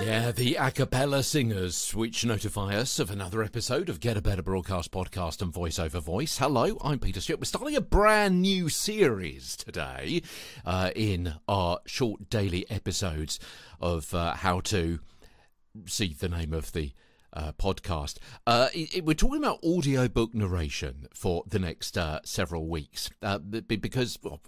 Yeah, the a cappella singers, which notify us of another episode of Get a Better Broadcast podcast and voice over voice. Hello, I'm Peter Stewart. We're starting a brand new series today uh, in our short daily episodes of uh, how to see the name of the uh, podcast. Uh, it, it, we're talking about audiobook narration for the next uh, several weeks uh, because well,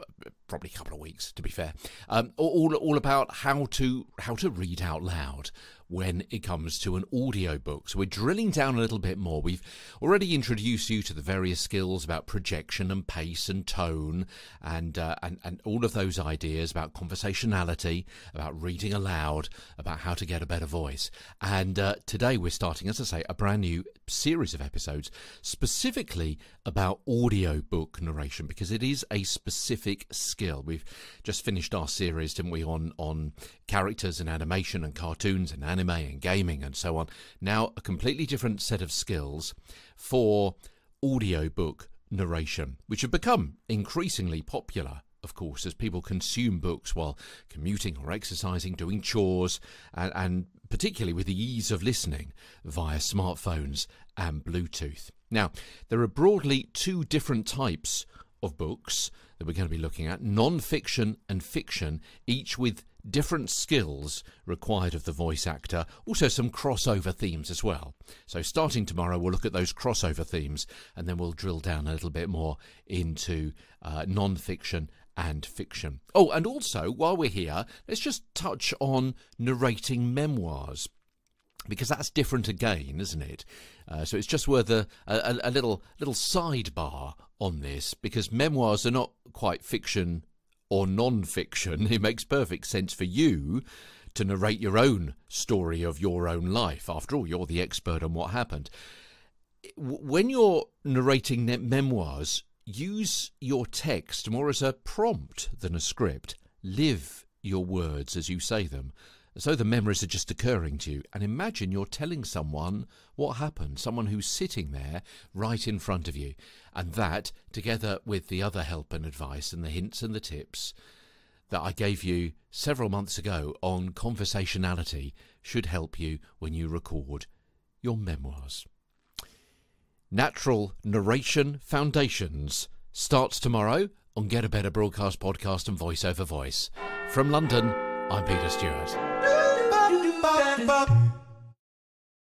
probably a couple of weeks to be fair. Um, all all about how to how to read out loud when it comes to an audio book. So we're drilling down a little bit more. We've already introduced you to the various skills about projection and pace and tone and uh, and and all of those ideas about conversationality, about reading aloud, about how to get a better voice. And uh, today we're starting, as I say, a brand new series of episodes specifically about audio book narration because it is a specific skill. We've just finished our series, didn't we, on on characters and animation and cartoons and anime and gaming and so on. Now, a completely different set of skills for audiobook narration, which have become increasingly popular of course, as people consume books while commuting or exercising, doing chores, and, and, particularly with the ease of listening via smartphones and Bluetooth. Now, there are broadly two different types of books that we're going to be looking at non fiction and fiction, each with different skills required of the voice actor, also some crossover themes as well. So, starting tomorrow, we'll look at those crossover themes and then we'll drill down a little bit more into uh, non fiction and fiction. Oh, and also, while we're here, let's just touch on narrating memoirs because that's different again, isn't it? Uh, so it's just worth a, a, a, little little sidebar on this because memoirs are not quite fiction or non-fiction, it makes perfect sense for you to narrate your own story of your own life. After all, you're the expert on what happened. When you're narrating memoirs, use your text more as a prompt than a script. Live your words as you say them though the memories are just occurring to you. And imagine you're telling someone what happened, someone who's sitting there right in front of you. And that, together with the other help and advice and the hints and the tips that I gave you several months ago on conversationality, should help you when you record your memoirs. Natural Narration Foundations starts tomorrow on Get a Better Broadcast Podcast and Voice Over Voice. From London, I'm Peter Stewart.